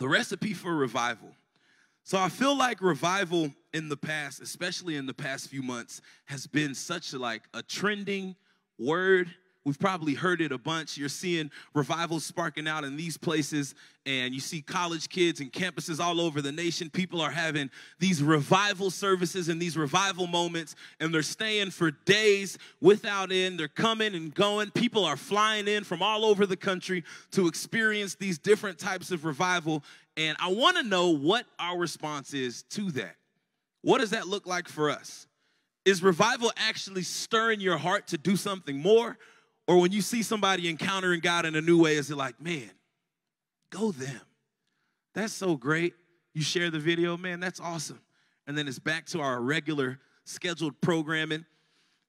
the recipe for revival. So I feel like revival in the past, especially in the past few months, has been such like a trending word We've probably heard it a bunch. You're seeing revivals sparking out in these places, and you see college kids and campuses all over the nation. People are having these revival services and these revival moments, and they're staying for days without end. They're coming and going. People are flying in from all over the country to experience these different types of revival. And I want to know what our response is to that. What does that look like for us? Is revival actually stirring your heart to do something more? Or when you see somebody encountering God in a new way, is it like, man, go them. That's so great. You share the video, man, that's awesome. And then it's back to our regular scheduled programming.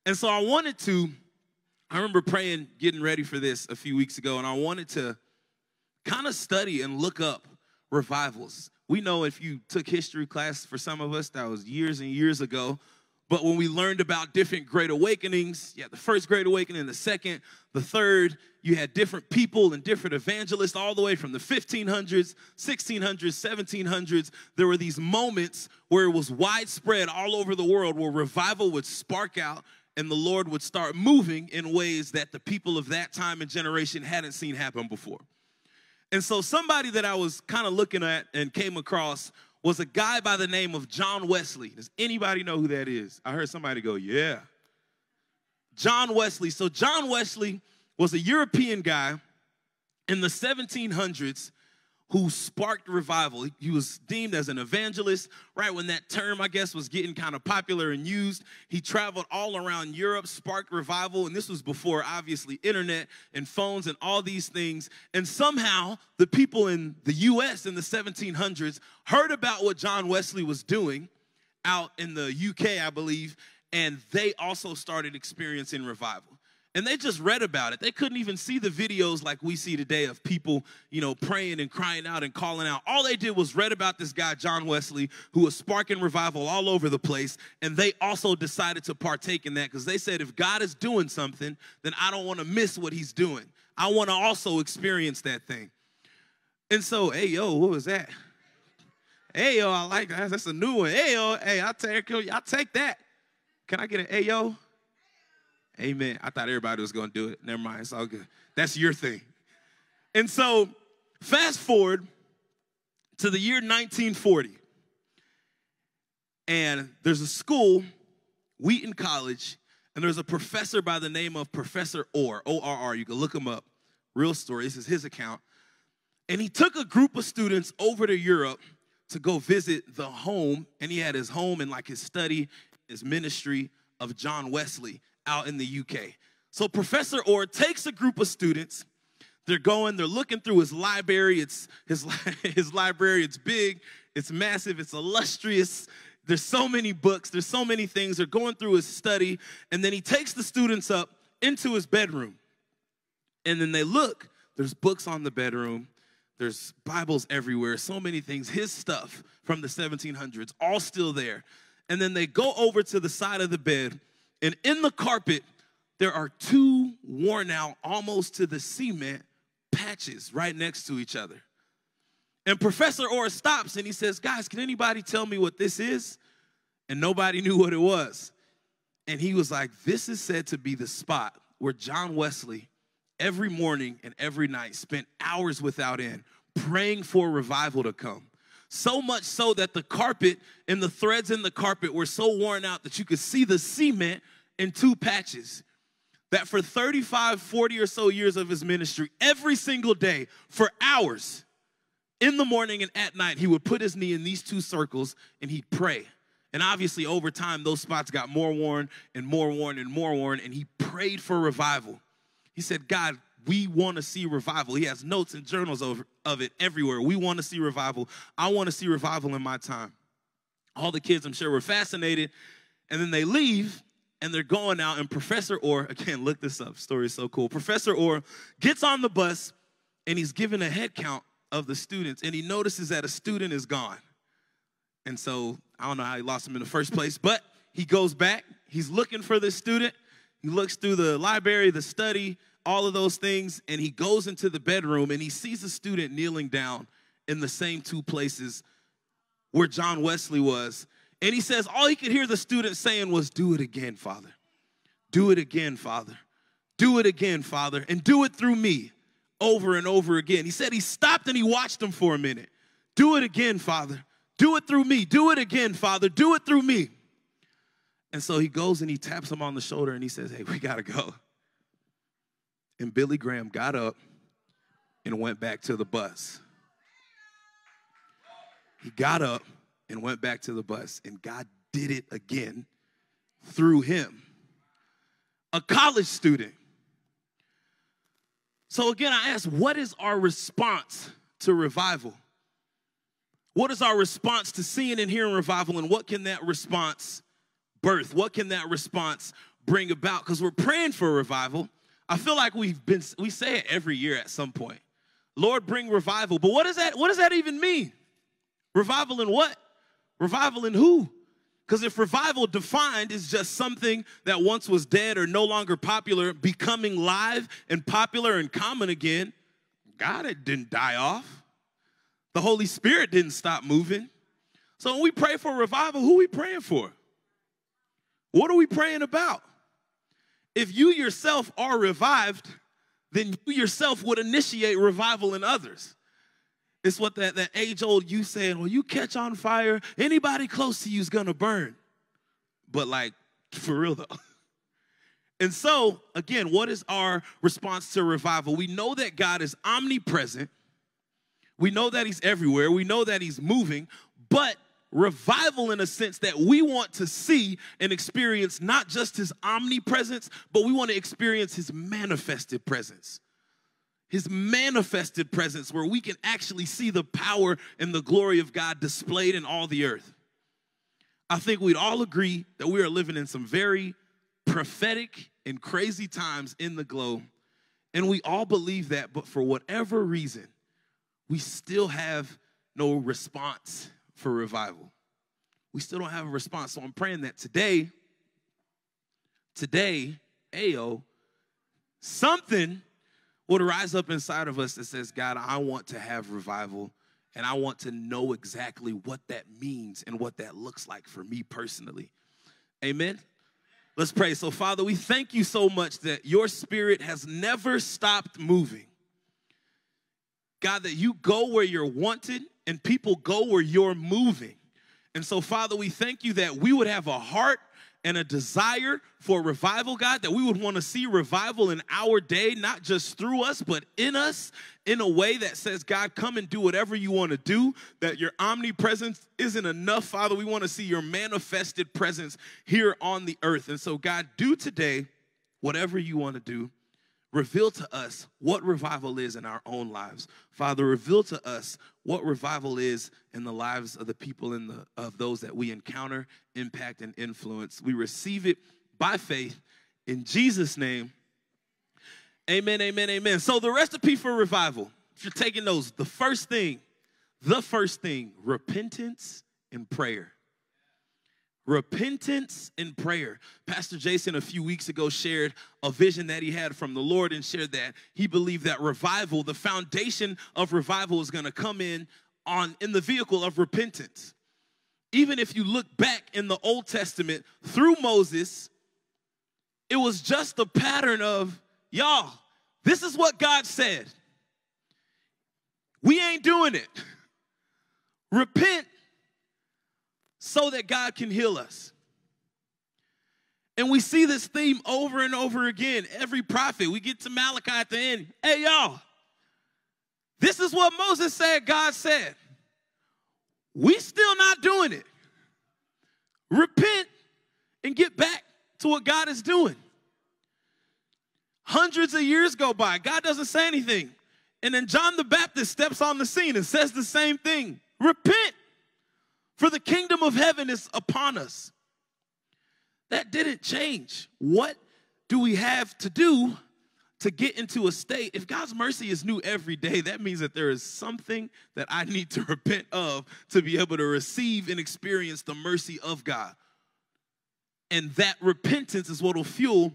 And so I wanted to, I remember praying, getting ready for this a few weeks ago, and I wanted to kind of study and look up revivals. We know if you took history class for some of us, that was years and years ago. But when we learned about different great awakenings, yeah, the first great awakening, the second, the third, you had different people and different evangelists all the way from the 1500s, 1600s, 1700s. There were these moments where it was widespread all over the world where revival would spark out and the Lord would start moving in ways that the people of that time and generation hadn't seen happen before. And so, somebody that I was kind of looking at and came across was a guy by the name of John Wesley. Does anybody know who that is? I heard somebody go, yeah. John Wesley. So, John Wesley was a European guy in the 1700s who sparked revival. He was deemed as an evangelist, right when that term, I guess, was getting kind of popular and used. He traveled all around Europe, sparked revival, and this was before, obviously, internet and phones and all these things. And somehow, the people in the US in the 1700s heard about what John Wesley was doing out in the UK, I believe, and they also started experiencing revival and they just read about it. They couldn't even see the videos like we see today of people, you know, praying and crying out and calling out. All they did was read about this guy, John Wesley, who was sparking revival all over the place. And they also decided to partake in that because they said, if God is doing something, then I don't want to miss what he's doing. I want to also experience that thing. And so, hey, yo, what was that? Hey, yo, I like that. That's a new one. Hey, yo, hey, I'll take, I'll take that. Can I get an hey, yo? Amen. I thought everybody was going to do it. Never mind. It's all good. That's your thing. And so, fast forward to the year 1940. And there's a school, Wheaton College, and there's a professor by the name of Professor Orr, O R R. You can look him up. Real story. This is his account. And he took a group of students over to Europe to go visit the home, and he had his home and like his study, his ministry of John Wesley out in the UK. So Professor Orr takes a group of students. They're going, they're looking through his library. It's his, his library, it's big, it's massive, it's illustrious. There's so many books, there's so many things. They're going through his study, and then he takes the students up into his bedroom. And then they look, there's books on the bedroom, there's Bibles everywhere, so many things, his stuff from the 1700s, all still there. And then they go over to the side of the bed and in the carpet, there are two worn out, almost to the cement patches right next to each other. And Professor Orr stops and he says, Guys, can anybody tell me what this is? And nobody knew what it was. And he was like, This is said to be the spot where John Wesley, every morning and every night, spent hours without end praying for revival to come. So much so that the carpet and the threads in the carpet were so worn out that you could see the cement in two patches. That for 35, 40 or so years of his ministry, every single day for hours, in the morning and at night, he would put his knee in these two circles and he'd pray. And obviously, over time, those spots got more worn and more worn and more worn, and he prayed for revival. He said, God, we want to see revival. He has notes and journals of, of it everywhere. We want to see revival. I want to see revival in my time. All the kids, I'm sure, were fascinated. And then they leave and they're going out, and Professor Orr, again, look this up. Story is so cool. Professor Orr gets on the bus and he's given a head count of the students, and he notices that a student is gone. And so I don't know how he lost him in the first place, but he goes back. He's looking for this student. He looks through the library, the study, all of those things, and he goes into the bedroom and he sees a student kneeling down in the same two places where John Wesley was. And he says all he could hear the student saying was, Do it again, Father. Do it again, Father. Do it again, Father. And do it through me over and over again. He said he stopped and he watched him for a minute. Do it again, Father. Do it through me. Do it again, Father. Do it through me. And so he goes and he taps him on the shoulder and he says, Hey, we got to go. And Billy Graham got up and went back to the bus. He got up and went back to the bus, and God did it again through him. A college student. So, again, I ask, what is our response to revival? What is our response to seeing and hearing revival, and what can that response birth? What can that response bring about? Because we're praying for a revival. I feel like we've been, we say it every year at some point. Lord, bring revival. But what does that, what does that even mean? Revival in what? Revival in who? Because if revival defined is just something that once was dead or no longer popular becoming live and popular and common again, God it didn't die off. The Holy Spirit didn't stop moving. So when we pray for revival, who we praying for? What are we praying about? If you yourself are revived, then you yourself would initiate revival in others. It's what that, that age old you saying, well, you catch on fire, anybody close to you is gonna burn. But like, for real though. And so, again, what is our response to revival? We know that God is omnipresent. We know that He's everywhere. We know that He's moving, but revival in a sense that we want to see and experience not just His omnipresence, but we want to experience His manifested presence his manifested presence where we can actually see the power and the glory of God displayed in all the earth. I think we'd all agree that we are living in some very prophetic and crazy times in the globe. And we all believe that, but for whatever reason, we still have no response for revival. We still don't have a response. So I'm praying that today, today, Ayo, something would rise up inside of us that says, God, I want to have revival and I want to know exactly what that means and what that looks like for me personally. Amen. Let's pray. So, Father, we thank you so much that your spirit has never stopped moving. God, that you go where you're wanted and people go where you're moving. And so, Father, we thank you that we would have a heart and a desire for revival, God, that we would want to see revival in our day, not just through us, but in us in a way that says, God, come and do whatever you want to do, that your omnipresence isn't enough, Father. We want to see your manifested presence here on the earth. And so, God, do today whatever you want to do reveal to us what revival is in our own lives. Father, reveal to us what revival is in the lives of the people in the of those that we encounter, impact, and influence. We receive it by faith in Jesus' name. Amen, amen, amen. So the recipe for revival, if you're taking those, the first thing, the first thing, repentance and prayer repentance and prayer. Pastor Jason a few weeks ago shared a vision that he had from the Lord and shared that he believed that revival, the foundation of revival is going to come in on in the vehicle of repentance. Even if you look back in the Old Testament through Moses, it was just a pattern of y'all, this is what God said. We ain't doing it. Repent so that God can heal us. And we see this theme over and over again. Every prophet, we get to Malachi at the end. Hey, y'all, this is what Moses said, God said. We still not doing it. Repent and get back to what God is doing. Hundreds of years go by, God doesn't say anything. And then John the Baptist steps on the scene and says the same thing Repent for the kingdom of heaven is upon us. That didn't change. What do we have to do to get into a state? If God's mercy is new every day, that means that there is something that I need to repent of to be able to receive and experience the mercy of God. And that repentance is what will fuel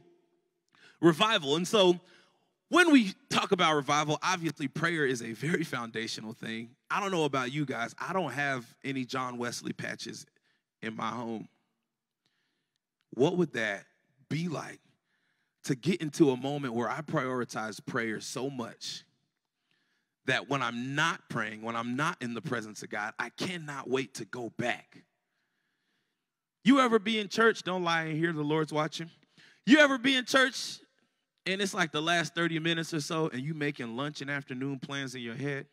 revival. And so, when we talk about revival, obviously prayer is a very foundational thing. I don't know about you guys, I don't have any John Wesley patches in my home. What would that be like to get into a moment where I prioritize prayer so much that when I'm not praying, when I'm not in the presence of God, I cannot wait to go back. You ever be in church? Don't lie and hear the Lord's watching. You ever be in church and it's like the last 30 minutes or so and you making lunch and afternoon plans in your head?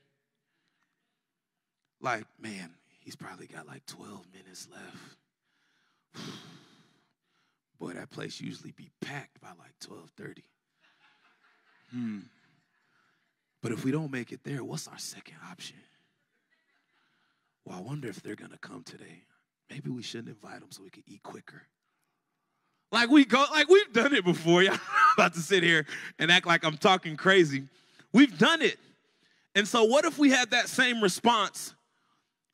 Like, man, he's probably got like 12 minutes left. Boy, that place usually be packed by like 12:30. Hmm. But if we don't make it there, what's our second option? Well, I wonder if they're gonna come today. Maybe we shouldn't invite them so we can eat quicker. Like we go, like we've done it before. Y'all about to sit here and act like I'm talking crazy. We've done it. And so, what if we had that same response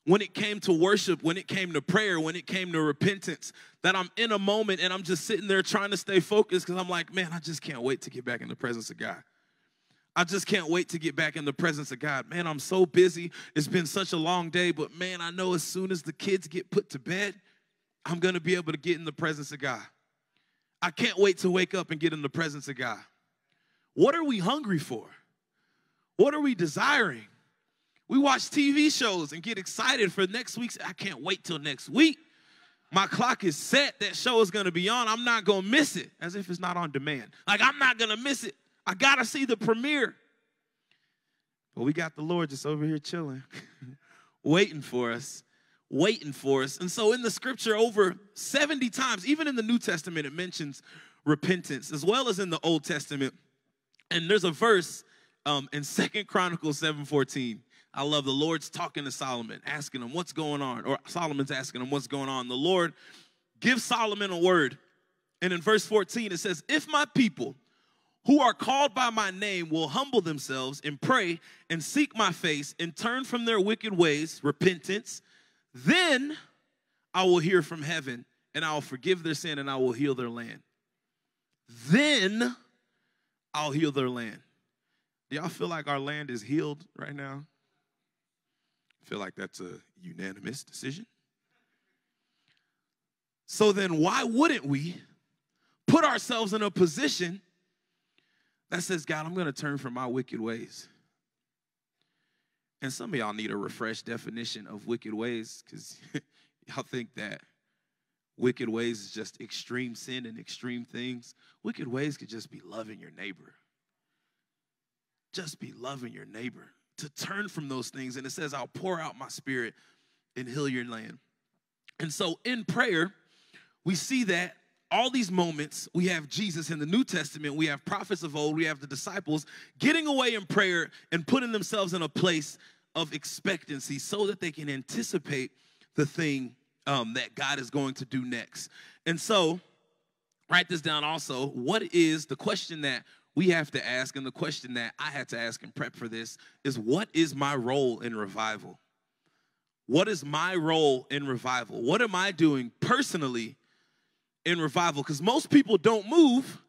when it came to worship, when it came to prayer, when it came to repentance? That I'm in a moment and I'm just sitting there trying to stay focused because I'm like, man, I just can't wait to get back in the presence of God. I just can't wait to get back in the presence of God. Man, I'm so busy. It's been such a long day, but man, I know as soon as the kids get put to bed, I'm going to be able to get in the presence of God. I can't wait to wake up and get in the presence of God. What are we hungry for? What are we desiring? We watch TV shows and get excited for next week's. I can't wait till next week. My clock is set. That show is going to be on. I'm not going to miss it as if it's not on demand. Like, I'm not going to miss it. I got to see the premiere. But we got the Lord just over here chilling, waiting for us waiting for us. And so in the scripture, over 70 times, even in the New Testament, it mentions repentance, as well as in the Old Testament. And there's a verse um, in Second Chronicles 7:14. I love the Lord's talking to Solomon, asking him what's going on, or Solomon's asking him what's going on. The Lord gives Solomon a word. And in verse 14, it says, If my people who are called by my name will humble themselves and pray and seek my face and turn from their wicked ways, repentance, then I will hear from heaven and I will forgive their sin and I will heal their land. Then I'll heal their land. Do y'all feel like our land is healed right now? Feel like that's a unanimous decision. So then, why wouldn't we put ourselves in a position that says, God, I'm going to turn from my wicked ways? And some of y'all need a refreshed definition of wicked ways because y'all think that wicked ways is just extreme sin and extreme things. Wicked ways could just be loving your neighbor. Just be loving your neighbor. To turn from those things. And it says, I'll pour out my spirit and heal your land. And so in prayer, we see that all these moments, we have Jesus in the New Testament, we have prophets of old, we have the disciples getting away in prayer and putting themselves in a place of expectancy so that they can anticipate the thing um, that God is going to do next. And so, write this down also. What is the question that we have to ask, and the question that I had to ask and prep for this is what is my role in revival? What is my role in revival? What am I doing personally in revival because most people don't move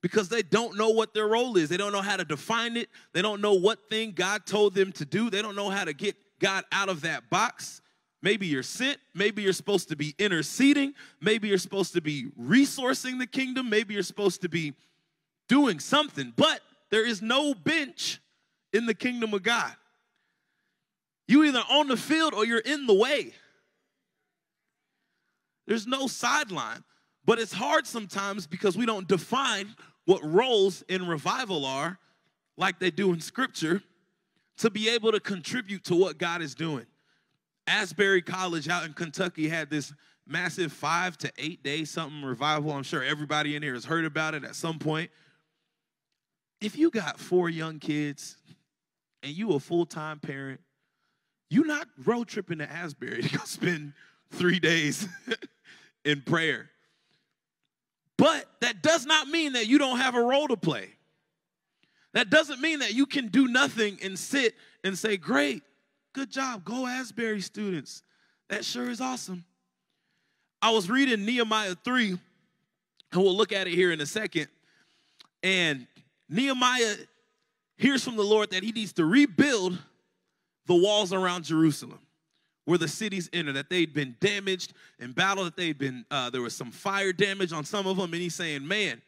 because they don't know what their role is. They don't know how to define it. They don't know what thing God told them to do. They don't know how to get God out of that box. Maybe you're sent. Maybe you're supposed to be interceding. Maybe you're supposed to be resourcing the kingdom. Maybe you're supposed to be doing something. But there is no bench in the kingdom of God. You either on the field or you're in the way. There's no sideline. But it's hard sometimes because we don't define what roles in revival are like they do in scripture to be able to contribute to what God is doing. Asbury College out in Kentucky had this massive five to eight day something revival. I'm sure everybody in here has heard about it at some point. If you got four young kids and you a full-time parent, you're not road tripping to Asbury to spend three days in prayer. But that does not mean that you don't have a role to play. That doesn't mean that you can do nothing and sit and say, Great, good job, go Asbury students. That sure is awesome. I was reading Nehemiah 3, and we'll look at it here in a second. And Nehemiah hears from the Lord that he needs to rebuild the walls around Jerusalem where the cities enter, that they'd been damaged in battle, that they'd been, uh, there was some fire damage on some of them. And he's saying, man,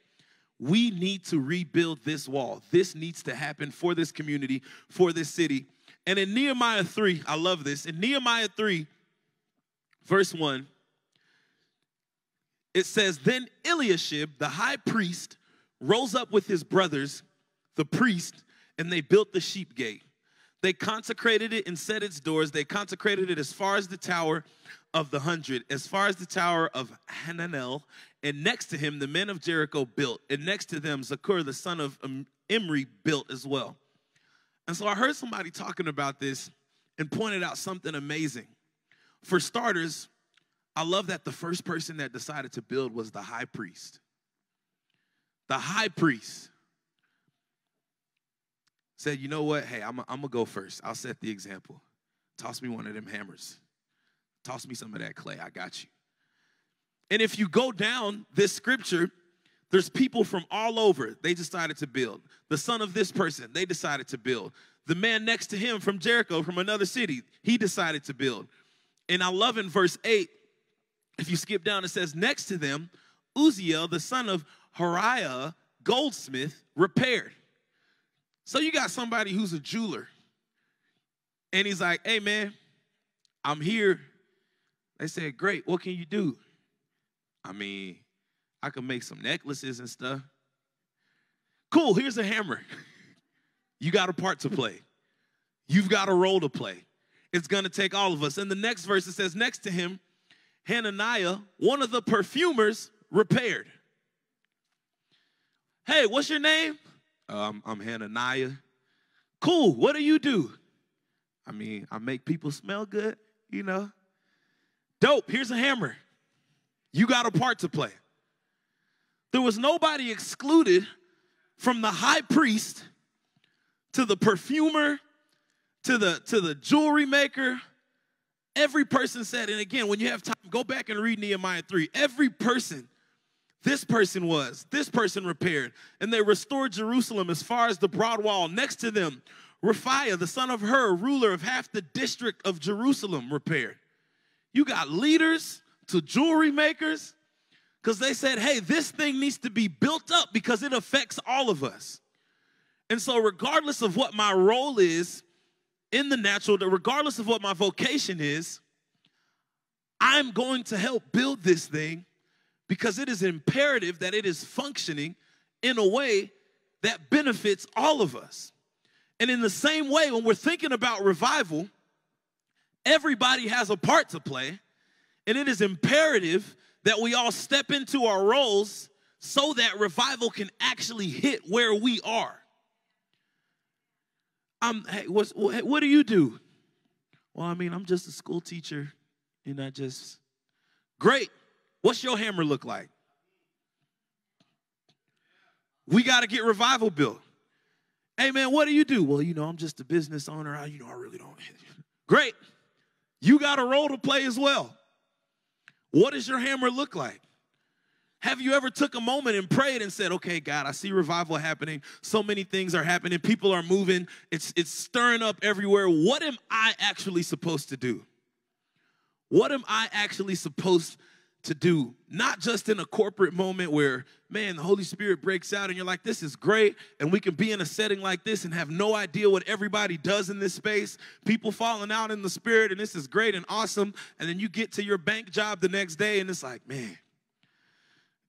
we need to rebuild this wall. This needs to happen for this community, for this city. And in Nehemiah 3, I love this. In Nehemiah 3, verse 1, it says, Then Eliashib, the high priest, rose up with his brothers, the priest, and they built the sheep gate. They consecrated it and set its doors. They consecrated it as far as the tower of the hundred, as far as the tower of Hananel. And next to him, the men of Jericho built. And next to them, Zakur, the son of Imri, built as well. And so I heard somebody talking about this and pointed out something amazing. For starters, I love that the first person that decided to build was the high priest. The high priest said, You know what? Hey, I'm going to go first. I'll set the example. Toss me one of them hammers. Toss me some of that clay. I got you. And if you go down this scripture, there's people from all over. They decided to build. The son of this person, they decided to build. The man next to him from Jericho, from another city, he decided to build. And I love in verse 8, if you skip down, it says, Next to them, Uzziel, the son of Hariah, goldsmith, repaired. So you got somebody who's a jeweler, and he's like, Hey, man, I'm here. They said, Great, what can you do? I mean, I can make some necklaces and stuff. Cool, here's a hammer. You got a part to play. You've got a role to play. It's going to take all of us. And the next verse it says, next to him, Hananiah, one of the perfumers, repaired. Hey, what's your name? Um, I'm Hananiah. Cool, what do you do? I mean, I make people smell good, you know. Dope, here's a hammer. You got a part to play. There was nobody excluded from the high priest to the perfumer to the to the jewelry maker. Every person said, and again, when you have time, go back and read Nehemiah 3. Every person, this person was, this person repaired, and they restored Jerusalem as far as the broad wall. Next to them, Rephaiah, the son of Hur, ruler of half the district of Jerusalem, repaired. You got leaders to jewelry makers, because they said, hey, this thing needs to be built up because it affects all of us. And so, regardless of what my role is in the natural, regardless of what my vocation is, I'm going to help build this thing because it is imperative that it is functioning in a way that benefits all of us. And in the same way, when we're thinking about revival, everybody has a part to play, and it is imperative that we all step into our roles so that revival can actually hit where we are. Um, hey, what's, what do you do? Well, I mean, I'm just a school teacher, and I just great. What's your hammer look like? We got to get revival built. Hey man, what do you do? Well, you know, I'm just a business owner. I, you know, I really don't. Great. You got a role to play as well. What does your hammer look like? Have you ever took a moment and prayed and said, "Okay, God, I see revival happening. So many things are happening. People are moving. It's it's stirring up everywhere. What am I actually supposed to do? What am I actually supposed to do, not just in a corporate moment where, man, the Holy Spirit breaks out and you're like, this is great. And we can be in a setting like this and have no idea what everybody does in this space. People falling out in the Spirit, and this is great and awesome. And then you get to your bank job the next day and it's like, man,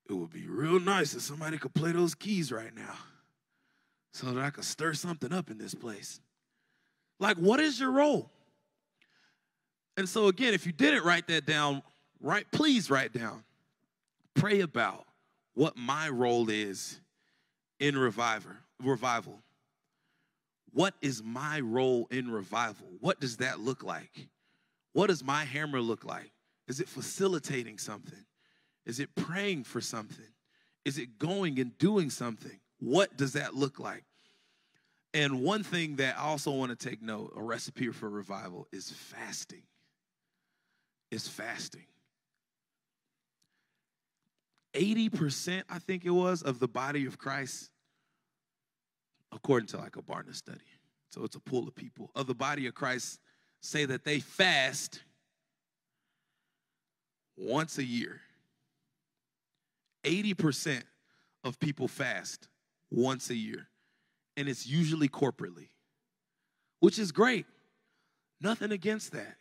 it would be real nice if somebody could play those keys right now so that I could stir something up in this place. Like, what is your role? And so, again, if you didn't write that down, Write, please write down. Pray about what my role is in revival. Revival. What is my role in revival? What does that look like? What does my hammer look like? Is it facilitating something? Is it praying for something? Is it going and doing something? What does that look like? And one thing that I also want to take note a recipe for revival is fasting. Is fasting. 80%, I think it was, of the body of Christ, according to like a Barna study, So it's a pool of people. Of the body of Christ say that they fast once a year. 80% of people fast once a year, and it's usually corporately, which is great. Nothing against that.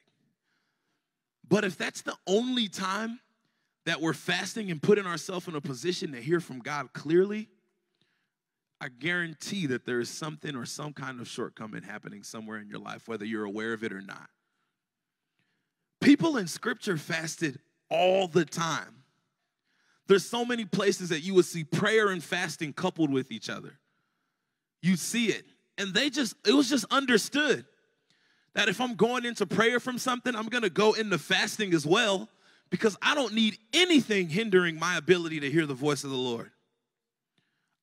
But if that's the only time that we're fasting and putting ourselves in a position to hear from God clearly, I guarantee that there is something or some kind of shortcoming happening somewhere in your life, whether you're aware of it or not. People in scripture fasted all the time. There's so many places that you would see prayer and fasting coupled with each other. You see it. And they just, it was just understood that if I'm going into prayer from something, I'm gonna go into fasting as well because I don't need anything hindering my ability to hear the voice of the Lord.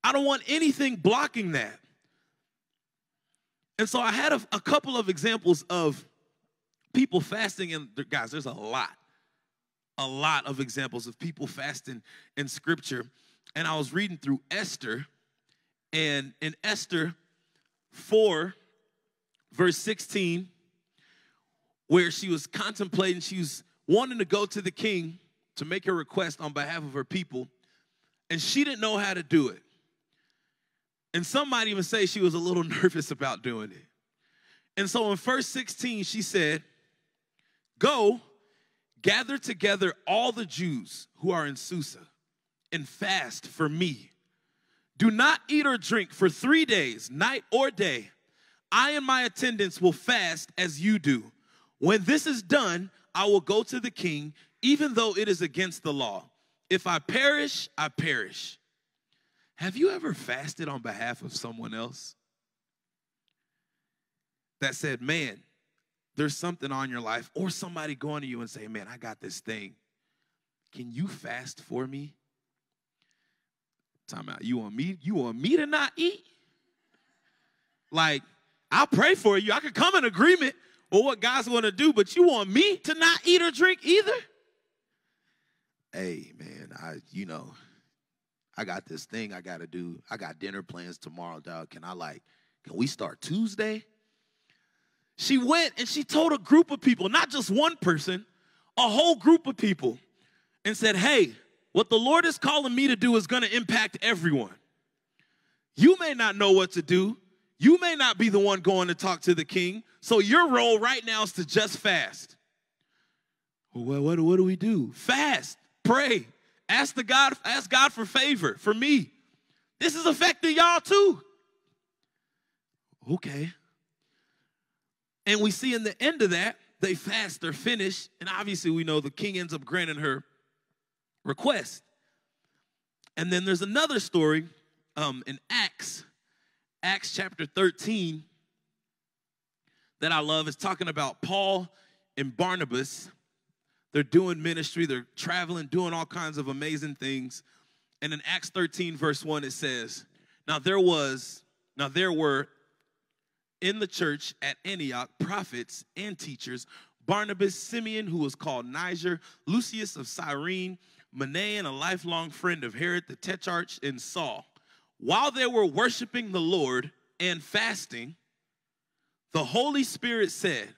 I don't want anything blocking that. And so I had a, a couple of examples of people fasting, and guys, there's a lot, a lot of examples of people fasting in scripture. And I was reading through Esther, and in Esther 4, verse 16, where she was contemplating, she was wanting to go to the king to make a request on behalf of her people, and she didn't know how to do it. And some might even say she was a little nervous about doing it. And so in verse 16, she said, Go, gather together all the Jews who are in Susa and fast for me. Do not eat or drink for three days, night or day. I and my attendants will fast as you do. When this is done, I will go to the king, even though it is against the law. If I perish, I perish. Have you ever fasted on behalf of someone else that said, man, there's something on your life, or somebody going to you and saying, man, I got this thing. Can you fast for me? Time out. You want me? You want me to not eat? Like, I'll pray for you. I could come in agreement, or what God's going to do, but you want me to not eat or drink either? Hey, man, I, you know, I got this thing I got to do. I got dinner plans tomorrow, dog. Can I, like, can we start Tuesday? She went and she told a group of people, not just one person, a whole group of people, and said, hey, what the Lord is calling me to do is going to impact everyone. You may not know what to do. You may not be the one going to talk to the king, so your role right now is to just fast. Well, what, what do we do? Fast, pray, ask the God, ask God for favor for me. This is affecting y'all too. Okay. And we see in the end of that, they fast, they're finished, and obviously we know the king ends up granting her request. And then there's another story um, in Acts Acts chapter 13 that I love is talking about Paul and Barnabas. They're doing ministry, they're traveling, doing all kinds of amazing things. And in Acts 13, verse 1, it says, Now there was, now there were in the church at Antioch prophets and teachers Barnabas, Simeon, who was called Niger, Lucius of Cyrene, Manaen, a lifelong friend of Herod the Tetrarch, and Saul. While they were worshiping the Lord and fasting, the Holy Spirit said,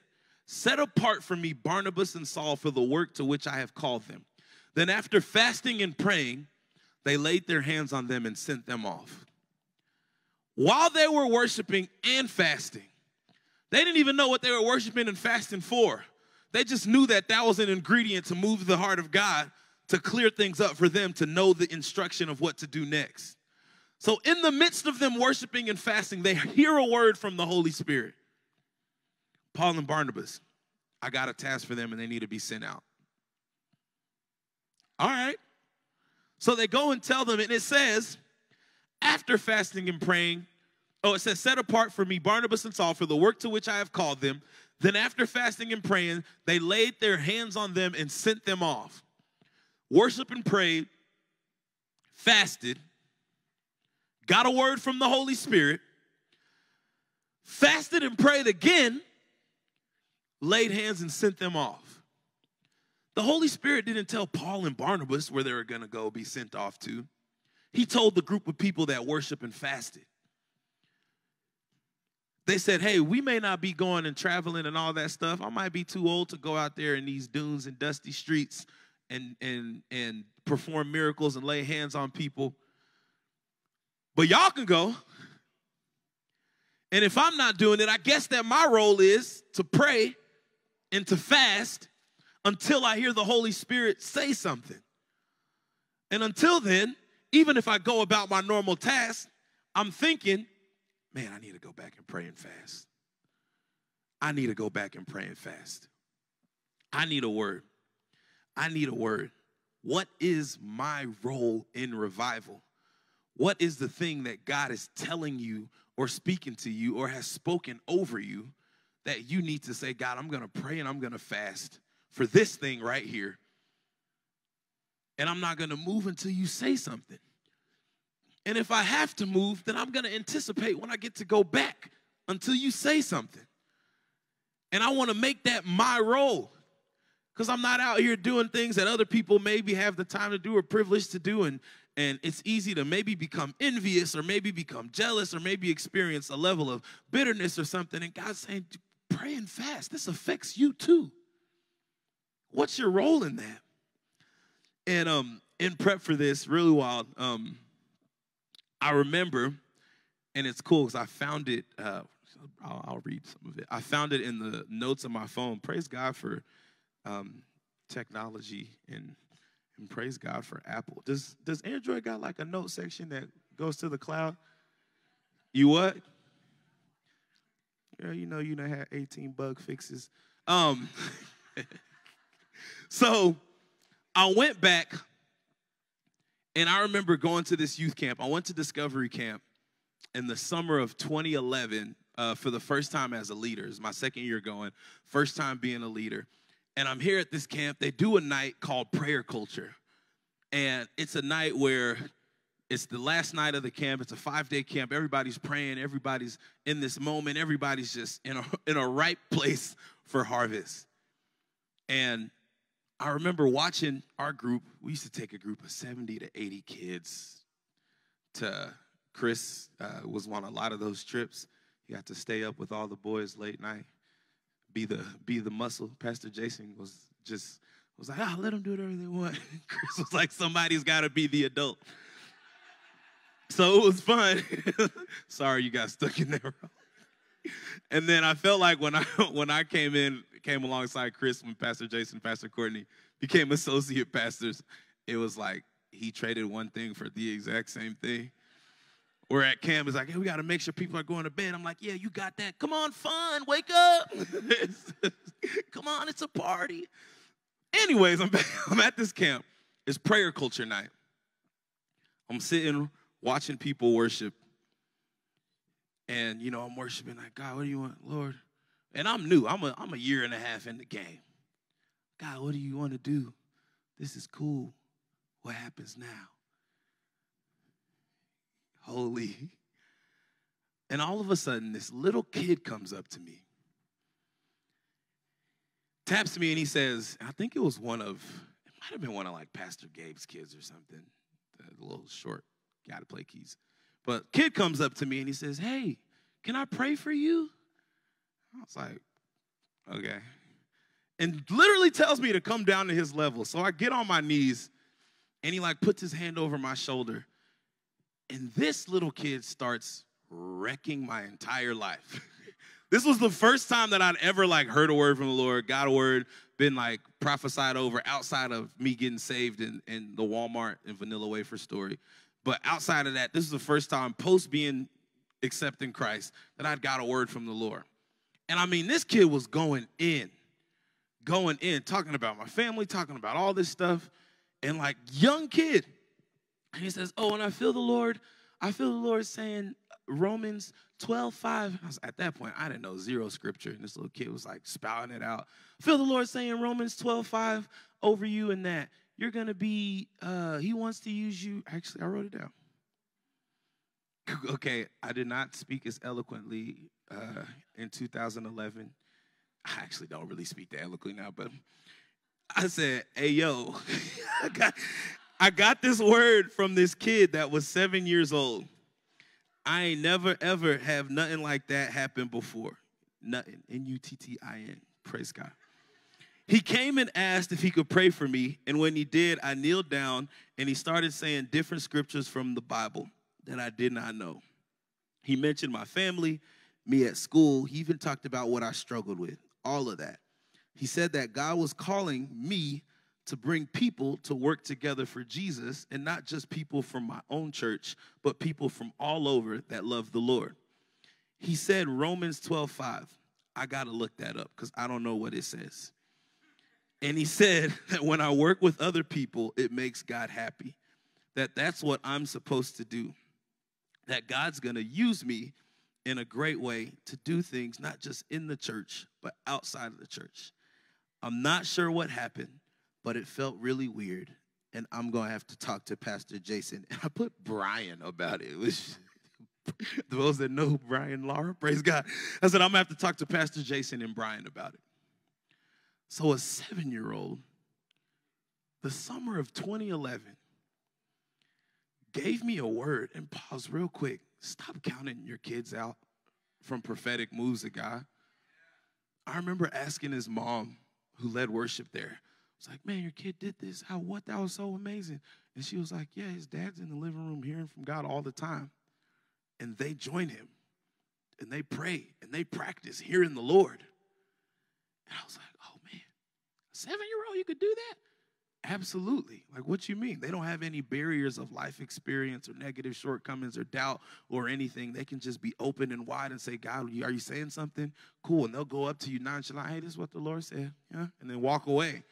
Set apart for me Barnabas and Saul for the work to which I have called them. Then, after fasting and praying, they laid their hands on them and sent them off. While they were worshiping and fasting, they didn't even know what they were worshiping and fasting for. They just knew that that was an ingredient to move the heart of God, to clear things up for them, to know the instruction of what to do next. So, in the midst of them worshiping and fasting, they hear a word from the Holy Spirit. Paul and Barnabas, I got a task for them and they need to be sent out. All right. So they go and tell them, and it says, after fasting and praying, oh, it says, set apart for me Barnabas and Saul for the work to which I have called them. Then, after fasting and praying, they laid their hands on them and sent them off. Worship and prayed, fasted, got a word from the Holy Spirit, fasted and prayed again, laid hands and sent them off. The Holy Spirit didn't tell Paul and Barnabas where they were going to go be sent off to. He told the group of people that worship and fasted. they said, hey, we may not be going and traveling and all that stuff. I might be too old to go out there in these dunes and dusty streets and and and perform miracles and lay hands on people. But y'all can go. And if I'm not doing it, I guess that my role is to pray and to fast until I hear the Holy Spirit say something. And until then, even if I go about my normal task, I'm thinking, man, I need to go back and pray and fast. I need to go back and pray and fast. I need a word. I need a word. What is my role in revival? What is the thing that God is telling you or speaking to you or has spoken over you that you need to say, God, I'm going to pray and I'm going to fast for this thing right here. And I'm not going to move until you say something. And if I have to move, then I'm going to anticipate when I get to go back until you say something. And I want to make that my role because I'm not out here doing things that other people maybe have the time to do or privilege to do. And, and it's easy to maybe become envious or maybe become jealous or maybe experience a level of bitterness or something. And God's saying, pray and fast. This affects you too. What's your role in that? And um, in prep for this, really wild, um, I remember, and it's cool because I found it. Uh, I'll, I'll, read some of it. I found it in the notes of my phone. Praise God for um, technology and and praise God for Apple. Does does Android got like a note section that goes to the cloud? You what? Yeah, you know you know had 18 bug fixes. Um, so I went back and I remember going to this youth camp. I went to Discovery Camp in the summer of 2011 uh, for the first time as a leader. It's my second year going, first time being a leader and I'm here at this camp. They do a night called Prayer Culture. And it's a night where it's the last night of the camp. It's a five day camp. Everybody's praying. Everybody's in this moment. Everybody's just in a, in a right place for harvest. And I remember watching our group. We used to take a group of 70 to 80 kids to Chris uh, was on a lot of those trips. He got to stay up with all the boys late night be the be the muscle. Pastor Jason was just was like, oh, let them do whatever they want. Chris was like, somebody's got to be the adult. So it was fun. Sorry, you got stuck in there. and then I felt like when I when I came in, came alongside Chris, when Pastor Jason, Pastor Courtney became associate pastors, it was like he traded one thing for the exact same thing. We're at camp. It's like, hey, we got to make sure people are going to bed. I'm like, yeah, you got that. Come on, fun. Wake up. Come on, it's a party. Anyways, I'm, I'm at this camp. It's prayer culture night. I'm sitting watching people worship. And, you know, I'm worshiping like, God, what do you want, Lord? And I'm new. I'm a, I'm a year and a half in the game. God, what do you want to do? This is cool. What happens now? Holy. And all of a sudden, this little kid comes up to me, taps me, and he says, I think it was one of, it might have been one of like Pastor Gabe's kids or something, the little short guy to play keys. But kid comes up to me and he says, Hey, can I pray for you? I was like, Okay. And literally tells me to come down to his level. So I get on my knees and he like puts his hand over my shoulder and this little kid starts wrecking my entire life. this was the first time that I'd ever like heard a word from the Lord, got a word, been like prophesied over outside of me getting saved in, in the Walmart and vanilla wafer story. But outside of that, this is the first time post being accepting Christ that I'd got a word from the Lord. And I mean, this kid was going in, going in, talking about my family, talking about all this stuff. And like, young kid, and he says, Oh, and I feel the Lord, I feel the Lord saying Romans 12, 5. Was, at that point, I didn't know zero scripture. And this little kid was like spouting it out. I feel the Lord saying Romans 12, 5 over you and that. You're gonna be, uh, he wants to use you. Actually, I wrote it down. okay, I did not speak as eloquently uh, in 2011. I actually don't really speak that eloquently now, but I said, hey, yo, I got this word from this kid that was seven years old. I ain't never ever have nothing like that happen before. Nothing. N U T T I N. Praise God. He came and asked if he could pray for me, and when he did, I kneeled down and he started saying different scriptures from the Bible that I did not know. He mentioned my family, me at school. He even talked about what I struggled with, all of that. He said that God was calling me to bring people to work together for Jesus, and not just people from my own church, but people from all over that love the Lord. He said Romans 12 5. I got to look that up because I don't know what it says. And he said that when I work with other people, it makes God happy. That that's what I'm supposed to do. That God's going to use me in a great way to do things not just in the church, but outside of the church. I'm not sure what happened, but it felt really weird. And I'm going to have to talk to Pastor Jason. And I put Brian about it, which those that know Brian Laura, praise God. I said, I'm going to have to talk to Pastor Jason and Brian about it. So, a seven year old, the summer of 2011, gave me a word and pause real quick. Stop counting your kids out from prophetic moves of God. I remember asking his mom, who led worship there, was like, man, your kid did this. How what? That was so amazing. And she was like, yeah, his dad's in the living room hearing from God all the time. And they join him and they pray and they practice hearing the Lord. And I was like, Oh man, Seven year old, you could do that? Absolutely. Like, what you mean? They don't have any barriers of life experience or negative shortcomings or doubt or anything. They can just be open and wide and say, God, are you saying something? Cool. And they'll go up to you nonchalant, hey, this is what the Lord said. Yeah. And then walk away.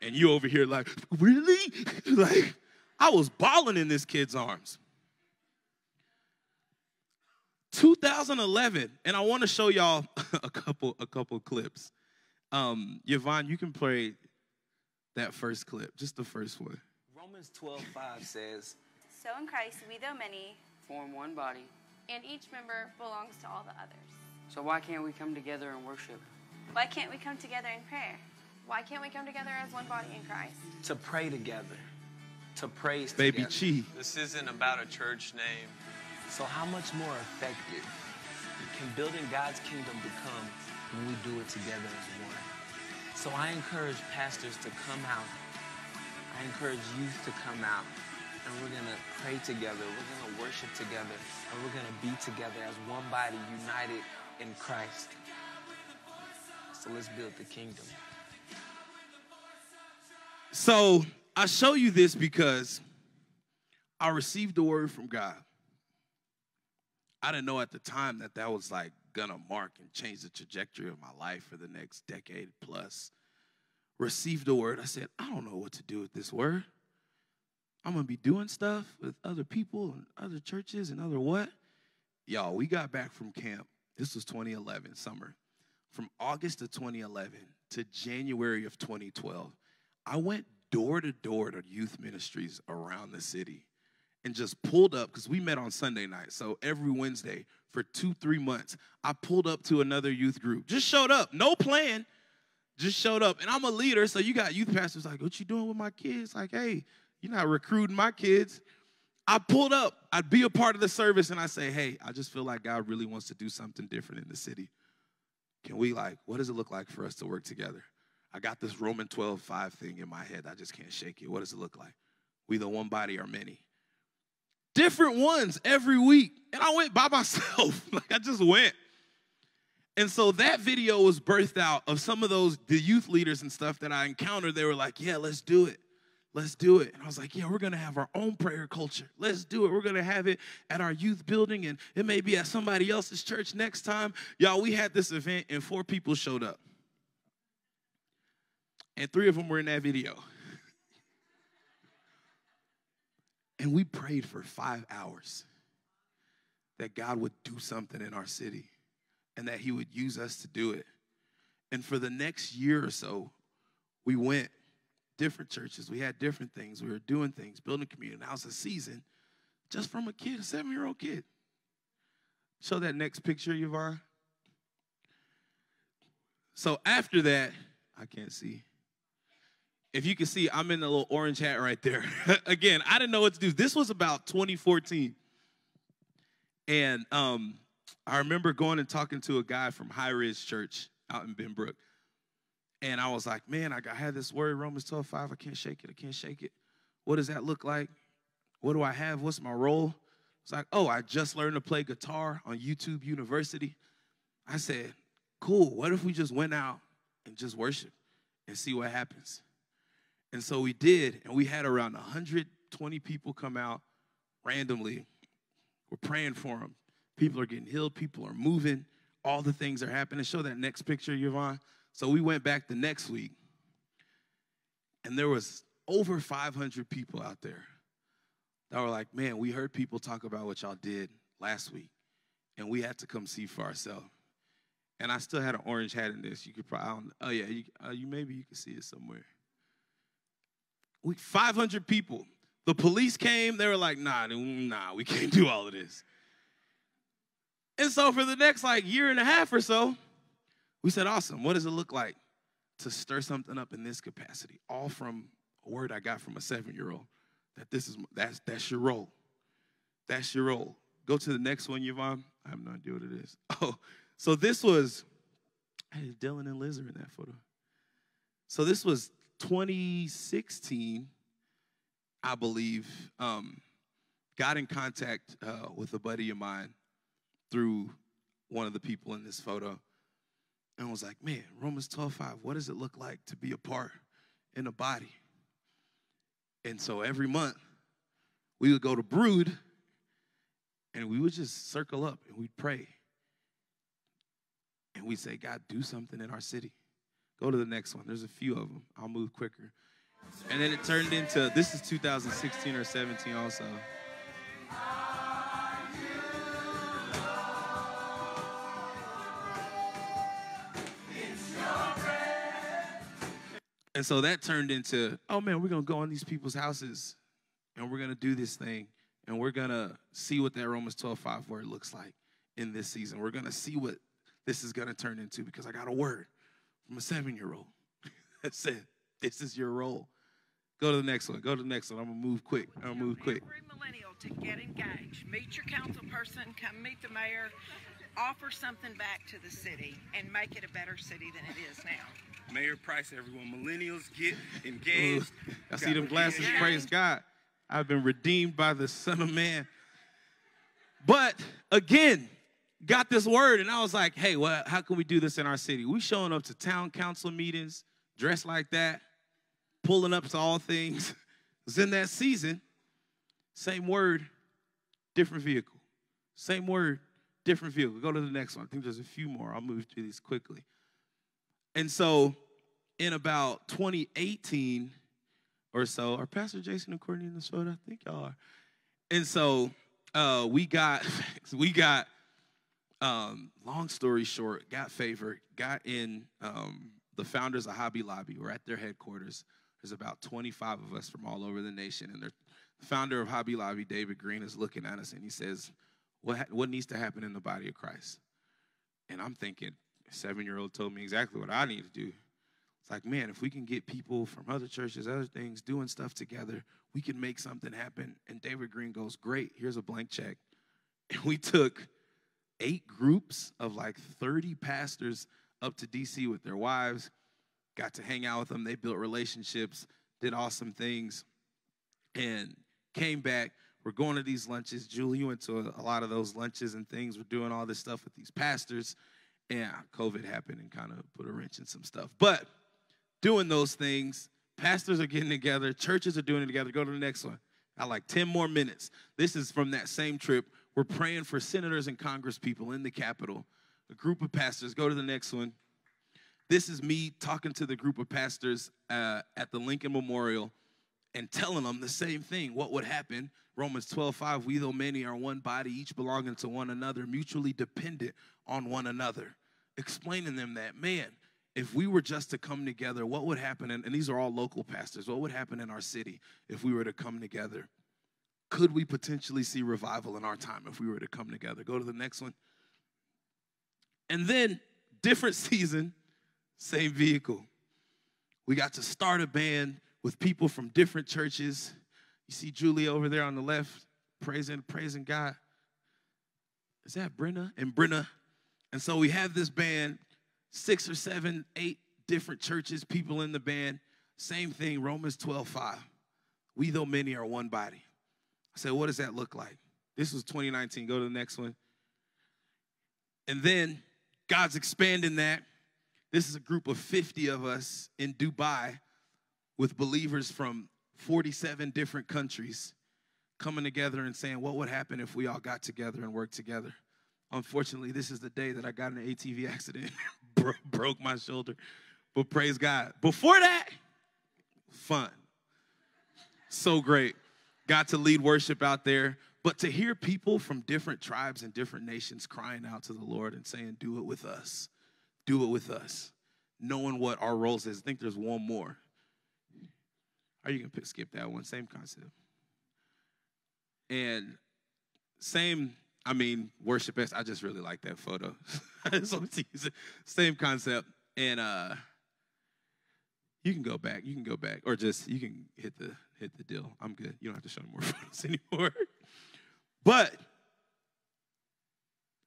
And you over here, like, really? like, I was bawling in this kid's arms. 2011, and I want to show y'all a couple a couple clips. Um, Yvonne, you can play that first clip, just the first one. Romans 12, 5 says, So in Christ, we, though many, form one body. And each member belongs to all the others. So why can't we come together and worship? Why can't we come together in prayer? Why can't we come together as one body in Christ? To pray together. To praise Baby together. Chi. This isn't about a church name. So how much more effective can building God's kingdom become when we do it together as one. So I encourage pastors to come out. I encourage youth to come out. And we're going to pray together. We're going to worship together. And we're going to be together as one body united in Christ. So let's build the kingdom. So I show you this because I received the word from God. I didn't know at the time that that was like gonna mark and change the trajectory of my life for the next decade plus. Received the word. I said, I don't know what to do with this word. I'm gonna be doing stuff with other people and other churches and other what? Y'all, we got back from camp. This was 2011, summer. From August of 2011 to January of 2012, I went door to door to youth ministries around the city and just pulled up because we met on Sunday night. So every Wednesday for two, three months, I pulled up to another youth group. Just showed up, no plan, just showed up. And I'm a leader, so you got youth pastors like, what you doing with my kids? Like, hey, you're not recruiting my kids. I pulled up, I'd be a part of the service, and I say, hey, I just feel like God really wants to do something different in the city. Can we like, what does it look like for us to work together? I got this Roman 12, 5 thing in my head. I just can't shake it. What does it look like? We the one body are many different ones every week. And I went by myself. like I just went. And so that video was birthed out of some of those the youth leaders and stuff that I encountered. They were like, "Yeah, let's do it. Let's do it." And I was like, "Yeah, we're going to have our own prayer culture. Let's do it. We're going to have it at our youth building and it may be at somebody else's church next time." Y'all, we had this event and four people showed up. And three of them were in that video. And we prayed for five hours that God would do something in our city and that He would use us to do it. And for the next year or so, we went different churches. We had different things. We were doing things, building community. Now it's a season just from a kid, a seven year old kid. Show that next picture, Yvonne. So after that, I can't see if you can see, I'm in the little orange hat right there. Again, I didn't know what to do. This was about 2014. And um, I remember going and talking to a guy from High Ridge Church out in Benbrook. And I was like, man, I, had this word, Romans 12, 5. I can't shake it. I can't shake it. What does that look like? What do I have? What's my role? It's like, oh, I just learned to play guitar on YouTube University. I said, cool. What if we just went out and just worship and see what happens? And so we did, and we had around 120 people come out randomly. We're praying for them. People are getting healed, people are moving, all the things are happening. Show that next picture, Yvonne. So we went back the next week, and there was over 500 people out there that were like, man, we heard people talk about what y'all did last week, and we had to come see for ourselves. And I still had an orange hat in this. You could probably, oh yeah, you, uh, you maybe you can see it somewhere. We 500 people. The police came. They were like, nah, mm, nah, we can't do all of this. And so for the next like year and a half or so, we said, awesome. What does it look like to stir something up in this capacity? All from a word I got from a seven-year-old that this is that's that's your role. That's your role. Go to the next one, Yvonne. I have no idea what it is. Oh, so this was hey, Dylan and Liz are in that photo. So this was 2016, I believe. Um, got in contact uh, with a buddy of mine through one of the people in this photo and was like, man, Romans 12, 5, what does it look like to be a part in a body? And so every month we would go to Brood and we would just circle up and we'd pray. And we'd say, God, do something in our city. Go to the next one. There's a few of them. I'll move quicker. And then it turned into this is 2016 or 17 also. And so that turned into, oh man, we're gonna go in these people's houses and we're gonna do this thing and we're gonna see what that Romans 12 5 word looks like in this season. We're gonna see what this is gonna turn into because I got a word from a seven year old that said, This is your role. Go to the next one. Go to the next one. I'm gonna move quick. I'm gonna move quick. Every millennial to get engaged. Meet your council person, come meet the mayor, offer something back to the city, and make it a better city than it is now. Mayor Price, everyone. Millennials get engaged. I see them glasses. engaged. Praise God. I've been redeemed by the Son of Man. But again, got this word, and I was like, hey, well, how can we do this in our city? We showing up to town council meetings, dressed like that, pulling up to all things. It was in that season. Same word, different vehicle. Same word, different vehicle. Go to the next one. I think there's a few more. I'll move through these quickly. And so in about 2018 or so, are Pastor Jason and Courtney in this photo? I think y'all are. And so uh, we got we got um, long story short, got favored, got in um, the founders of Hobby Lobby. We're at their headquarters. There's about 25 of us from all over the nation, and their founder of Hobby Lobby, David Green, is looking at us and he says, "What ha- what needs to happen in the body of Christ?" And I'm thinking, seven year old told me exactly what I need to do. It's like, man, if we can get people from other churches, other things, doing stuff together, we can make something happen. And David Green goes, great, here's a blank check. And we took eight groups of like 30 pastors up to DC with their wives, got to hang out with them. They built relationships, did awesome things, and came back. We're going to these lunches. Julie went to a, lot of those lunches and things. We're doing all this stuff with these pastors. And COVID happened and kind of put a wrench in some stuff. But doing those things, pastors are getting together, churches are doing it together. Go to the next one. I like 10 more minutes. This is from that same trip. We're praying for senators and congress people in the Capitol. A group of pastors. Go to the next one. This is me talking to the group of pastors uh, at the Lincoln Memorial and telling them the same thing. What would happen? Romans 12, 5, we though many are one body, each belonging to one another, mutually dependent on one another. Explaining them that, man, if we were just to come together, what would happen? And these are all local pastors. What would happen in our city if we were to come together? Could we potentially see revival in our time if we were to come together? Go to the next one. And then, different season, same vehicle. We got to start a band with people from different churches. You see Julie over there on the left, praising, praising God. is that Brenna? And Brenna. And so we have this band, six or seven, eight different churches, people in the band. Same thing, Romans 12, 5. We, though many, are one body. I said, what does that look like? This was 2019. Go to the next one. And then God's expanding that. This is a group of 50 of us in Dubai with believers from 47 different countries coming together and saying, What would happen if we all got together and worked together? Unfortunately, this is the day that I got in an ATV accident, Bro- broke my shoulder. But praise God. Before that, fun. So great. Got to lead worship out there. But to hear people from different tribes and different nations crying out to the Lord and saying, Do it with us, do it with us, knowing what our roles is. I think there's one more. Are you gonna skip that one? Same concept. And same, I mean, worship. I just really like that photo. same concept. And uh you can go back. You can go back, or just you can hit the hit the deal. I'm good. You don't have to show me more photos anymore. But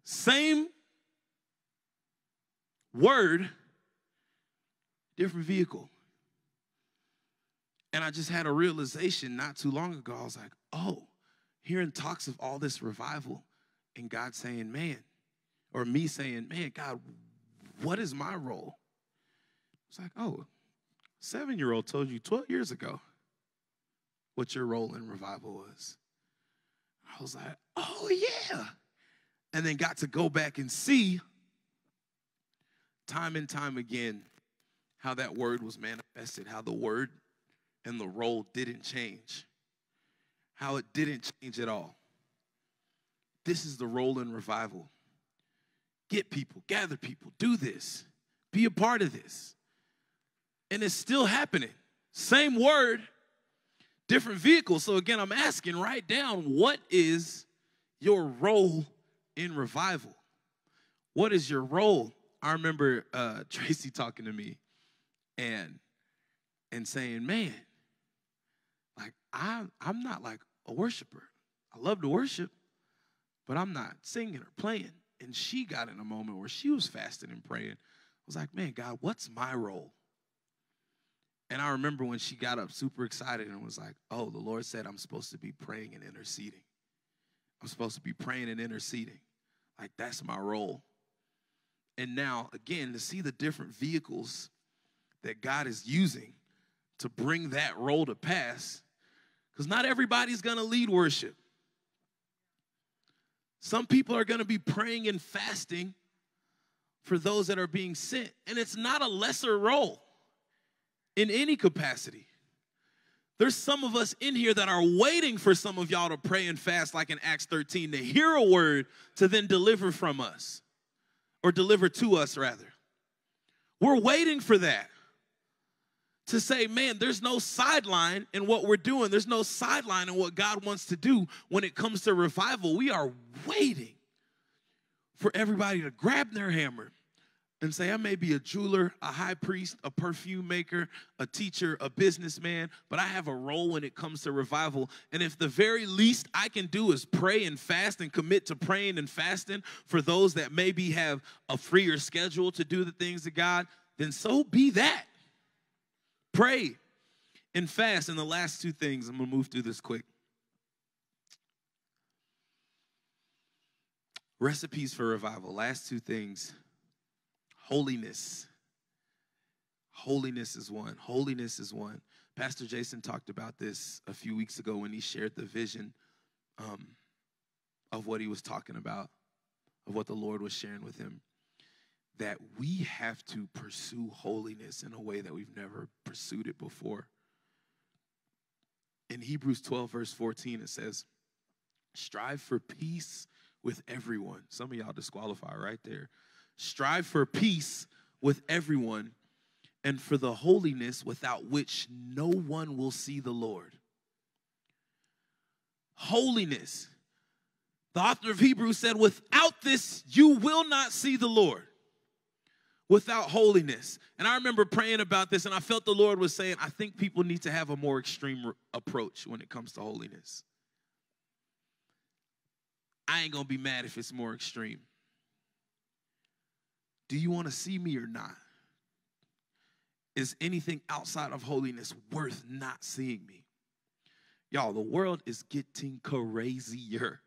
same word, different vehicle. And I just had a realization not too long ago. I was like, oh, hearing talks of all this revival and God saying, man, or me saying, man, God, what is my role? It's like, oh, seven year old told you 12 years ago what your role in revival was. I was like, oh, yeah. And then got to go back and see time and time again how that word was manifested, how the word and the role didn't change, how it didn't change at all. This is the role in revival. Get people, gather people, do this, be a part of this. And it's still happening. Same word, different vehicles. So again, I'm asking, write down what is your role in revival? What is your role? I remember uh, Tracy talking to me and and saying, man, like I I'm not like a worshiper. I love to worship, but I'm not singing or playing. And she got in a moment where she was fasting and praying. I was like, man, God, what's my role? And I remember when she got up super excited and was like, oh, the Lord said I'm supposed to be praying and interceding. I'm supposed to be praying and interceding. Like, that's my role. And now, again, to see the different vehicles that God is using to bring that role to pass, because not everybody's gonna lead worship. Some people are gonna be praying and fasting for those that are being sent, and it's not a lesser role in any capacity. There's some of us in here that are waiting for some of y'all to pray and fast, like in Acts 13, to hear a word to then deliver from us or deliver to us, rather. We're waiting for that to say, man, there's no sideline in what we're doing. There's no sideline in what God wants to do when it comes to revival. We are waiting for everybody to grab their hammer and say, I may be a jeweler, a high priest, a perfume maker, a teacher, a businessman, but I have a role when it comes to revival. And if the very least I can do is pray and fast and commit to praying and fasting for those that maybe have a freer schedule to do the things of God, then so be that. Pray and fast. And the last two things, I'm gonna move through this quick. Recipes for revival. Last two things Holiness. Holiness is one. Holiness is one. Pastor Jason talked about this a few weeks ago when he shared the vision um, of what he was talking about, of what the Lord was sharing with him. That we have to pursue holiness in a way that we've never pursued it before. In Hebrews 12, verse 14, it says, Strive for peace with everyone. Some of y'all disqualify right there. Strive for peace with everyone and for the holiness without which no one will see the Lord. Holiness. The author of Hebrews said, without this, you will not see the Lord. Without holiness. And I remember praying about this, and I felt the Lord was saying, I think people need to have a more extreme approach when it comes to holiness. I ain't gonna be mad if it's more extreme. Do you want to see me or not? Is anything outside of holiness worth not seeing me? Y'all, the world is getting crazier.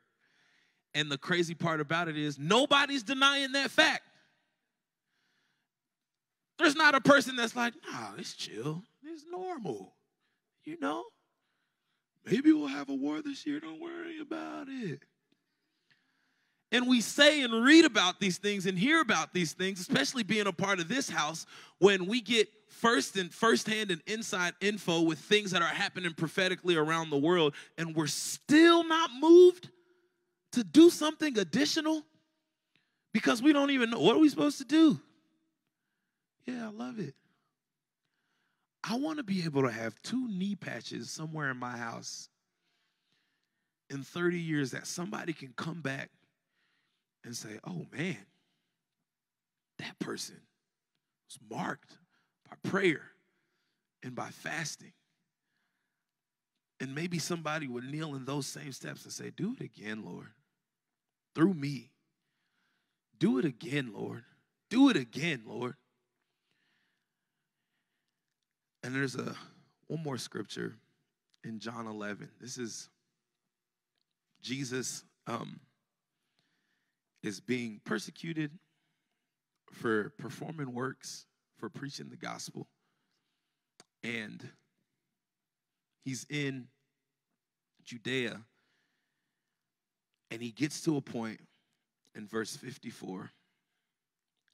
And the crazy part about it is nobody's denying that fact. There's not a person that's like, nah, it's chill. It's normal. You know? Maybe we'll have a war this year. Don't worry about it. And we say and read about these things and hear about these things, especially being a part of this house, when we get first and firsthand and inside info with things that are happening prophetically around the world, and we're still not moved to do something additional because we don't even know what are we supposed to do. Yeah, I love it. I want to be able to have two knee patches somewhere in my house in 30 years that somebody can come back and say, oh man, that person was marked by prayer and by fasting. And maybe somebody would kneel in those same steps and say, Do it again, Lord, through me. Do it again, Lord. Do it again, Lord. And there's a one more scripture in John 11. This is Jesus um, is being persecuted for performing works, for preaching the gospel. And he's in Judea. And he gets to a point in verse 54.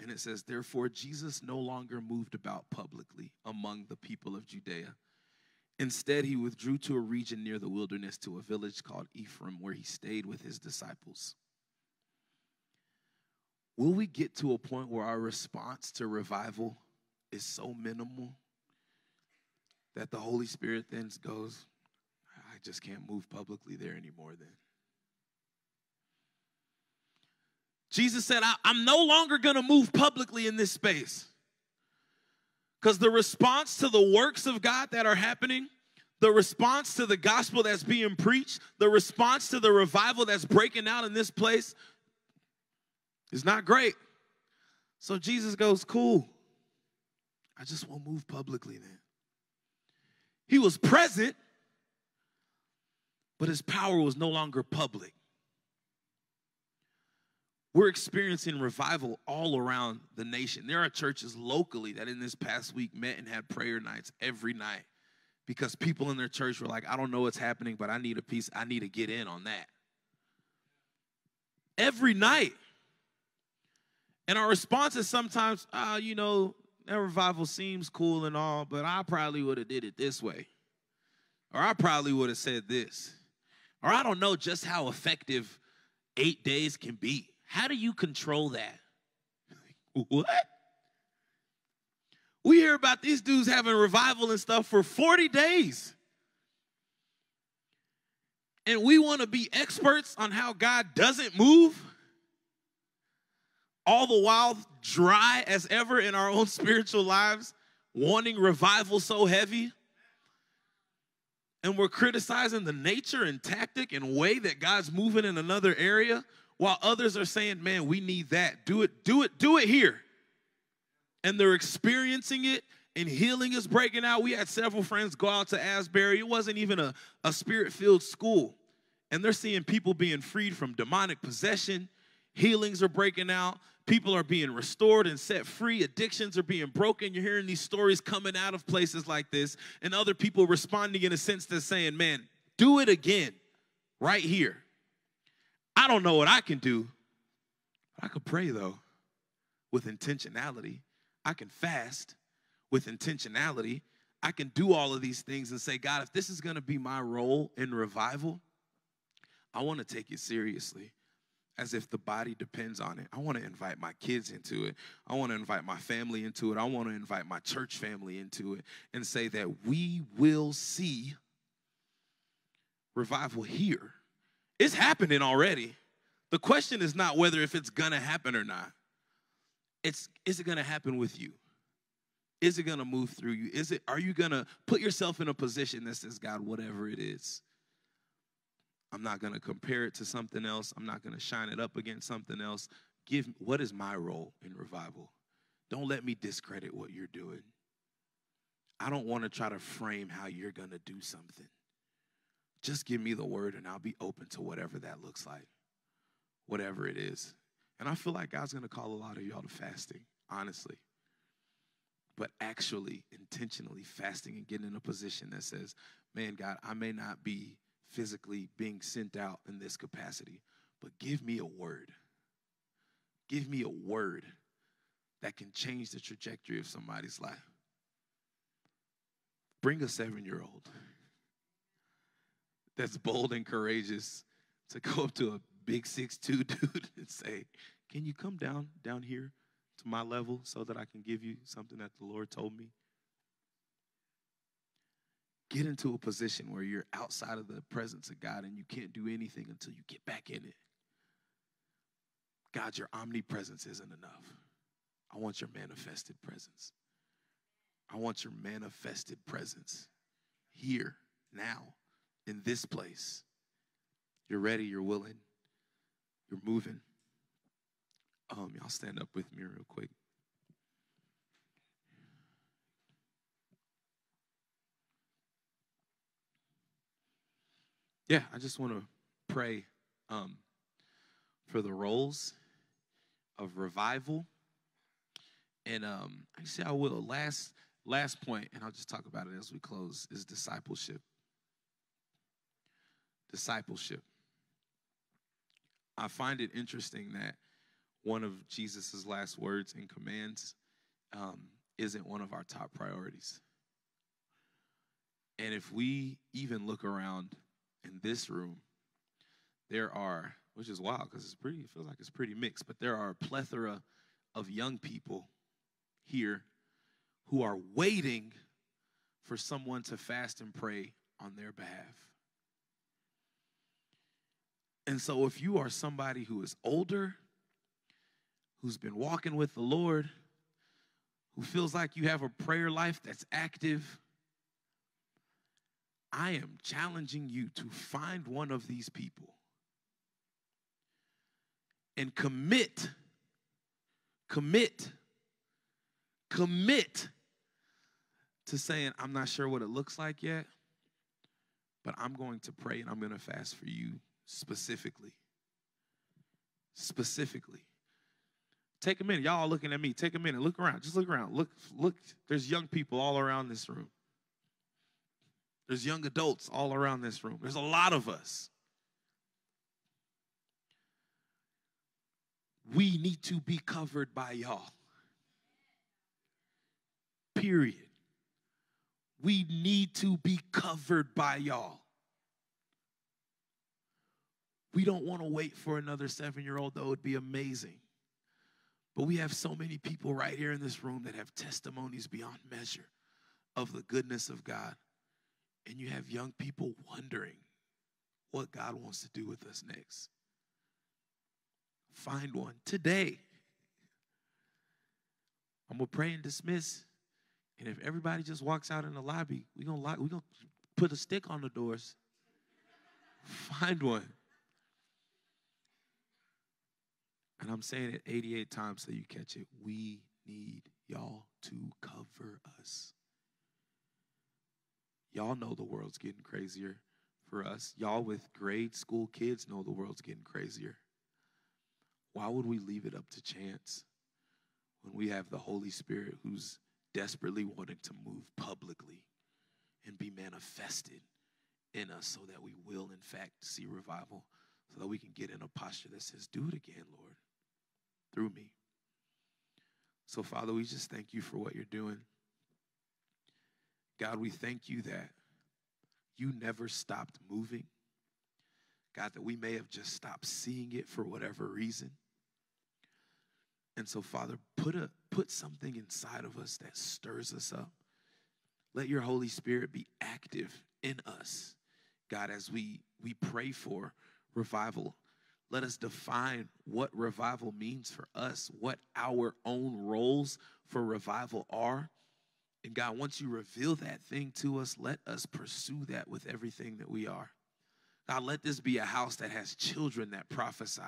And it says, Therefore, Jesus no longer moved about publicly among the people of Judea. Instead, he withdrew to a region near the wilderness to a village called Ephraim, where he stayed with his disciples. Will we get to a point where our response to revival is so minimal that the Holy Spirit then goes, I just can't move publicly there anymore then? Jesus said, I, am no longer going to move publicly in this space. Because the response to the works of God that are happening, the response to the gospel that's being preached, the response to the revival that's breaking out in this place it's not great. So Jesus goes, Cool. I just won't move publicly then. He was present, but his power was no longer public. We're experiencing revival all around the nation. There are churches locally that in this past week met and had prayer nights every night because people in their church were like, I don't know what's happening, but I need a piece. I need to get in on that. Every night. And our response is sometimes, uh, you know, that revival seems cool and all, but I probably would have did it this way. Or I probably would have said this. Or I don't know just how effective eight days can be. How do you control that? what? We hear about these dudes having revival and stuff for 40 days. And we want to be experts on how God doesn't move all the while dry as ever in our own spiritual lives, wanting revival so heavy. And we're criticizing the nature and tactic and way that God's moving in another area, while others are saying, man, we need that. Do it, do it, do it here. And they're experiencing it and healing is breaking out. We had several friends go out to Asbury. It wasn't even a, a spirit filled school. And they're seeing people being freed from demonic possession. Healings are breaking out. People are being restored and set free. Addictions are being broken. You're hearing these stories coming out of places like this, and other people responding in a sense that's saying, Man, do it again right here. I don't know what I can do, but I could pray though with intentionality. I can fast with intentionality. I can do all of these things and say, God, if this is going to be my role in revival, I want to take it seriously as if the body depends on it. I want to invite my kids into it. I want to invite my family into it. I want to invite my church family into it and say that we will see revival here. It's happening already. The question is not whether if it's going to happen or not. It's is it going to happen with you? Is it going to move through you? Is it are you going to put yourself in a position that says God whatever it is I'm not going to compare it to something else. I'm not going to shine it up against something else. Give what is my role in revival? Don't let me discredit what you're doing. I don't want to try to frame how you're going to do something. Just give me the word and I'll be open to whatever that looks like, whatever it is. And I feel like God's going to call a lot of y'all to fasting, honestly. But actually, intentionally fasting and getting in a position that says, man, God, I may not be physically being sent out in this capacity, but give me a word. Give me a word that can change the trajectory of somebody's life. Bring a seven year old that's bold and courageous to go up to a big six two dude and say, Can you come down down here to my level so that I can give you something that the Lord told me? Get into a position where you're outside of the presence of God and you can't do anything until you get back in it. God, your omnipresence isn't enough. I want your manifested presence. I want your manifested presence here, now, in this place. You're ready, you're willing, you're moving. Um, y'all stand up with me real quick. Yeah, I just want to pray um, for the roles of revival. And um, actually, I will. Last last point, and I'll just talk about it as we close, is discipleship. Discipleship. I find it interesting that one of Jesus' last words and commands um, isn't one of our top priorities. And if we even look around in this room, there are, which is wild because it's pretty, it feels like it's pretty mixed, but there are a plethora of young people here who are waiting for someone to fast and pray on their behalf. And so, if you are somebody who is older, who's been walking with the Lord, who feels like you have a prayer life that's active, I am challenging you to find one of these people and commit, commit, commit to saying, I'm not sure what it looks like yet, but I'm going to pray and I'm going to fast for you specifically. Specifically. Take a minute. Y'all looking at me. Take a minute. Look around. Just look around. Look, look. There's young people all around this room. There's young adults all around this room. There's a lot of us. We need to be covered by y'all. Period. We need to be covered by y'all. We don't want to wait for another seven year old, though, it would be amazing. But we have so many people right here in this room that have testimonies beyond measure of the goodness of God. And you have young people wondering what God wants to do with us next. Find one today. I'm gonna pray and dismiss. And if everybody just walks out in the lobby, we're gonna lock, we're gonna put a stick on the doors. Find one. And I'm saying it 88 times so you catch it. We need y'all to cover us. Y'all know the world's getting crazier for us. Y'all with grade school kids know the world's getting crazier. Why would we leave it up to chance when we have the Holy Spirit who's desperately wanting to move publicly and be manifested in us so that we will, in fact, see revival, so that we can get in a posture that says, Do it again, Lord, through me. So, Father, we just thank you for what you're doing. God, we thank you that you never stopped moving. God, that we may have just stopped seeing it for whatever reason. And so, Father, put a put something inside of us that stirs us up. Let your Holy Spirit be active in us. God, as we we pray for revival, let us define what revival means for us, what our own roles for revival are. And God, once you reveal that thing to us, let us pursue that with everything that we are. God, let this be a house that has children that prophesy.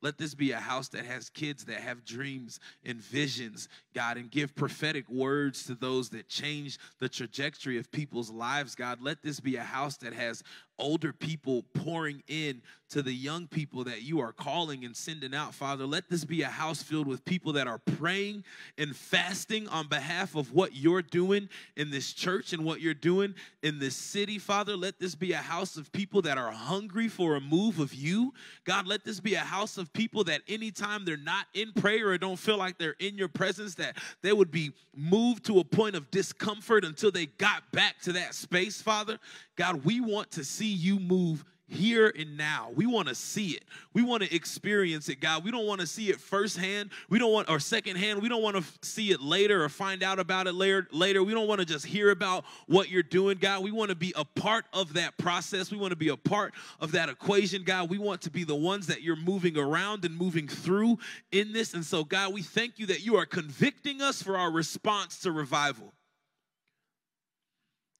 Let this be a house that has kids that have dreams and visions, God, and give prophetic words to those that change the trajectory of people's lives, God. Let this be a house that has older people pouring in to the young people that you are calling and sending out, Father. Let this be a house filled with people that are praying and fasting on behalf of what you're doing in this church and what you're doing in this city, Father. Let this be a house of people that are hungry for a move of you. God, let this be a house of people that anytime they're not in prayer or don't feel like they're in your presence, that they would be moved to a point of discomfort until they got back to that space, Father. God, we want to see you move here and now. We want to see it. We want to experience it, God. We don't want to see it firsthand. We don't want or secondhand. We don't want to see it later or find out about it later. Later, we don't want to just hear about what you're doing, God. We want to be a part of that process. We want to be a part of that equation, God. We want to be the ones that you're moving around and moving through in this. And so, God, we thank you that you are convicting us for our response to revival.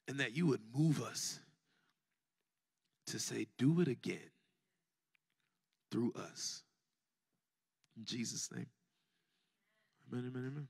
And that you would move us to say, do it again through us. In Jesus' name. Amen, amen, amen.